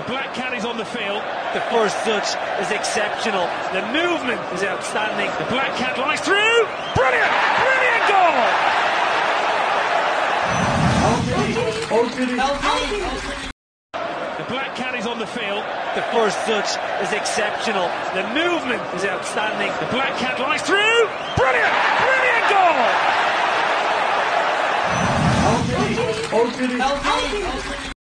The black cat is on the field. The first touch is exceptional. The movement is outstanding. The black cat lies through. Brilliant! Brilliant goal! The black cat is on the field. The first touch is exceptional. The movement is outstanding. The black cat lies through. Brilliant! Brilliant goal!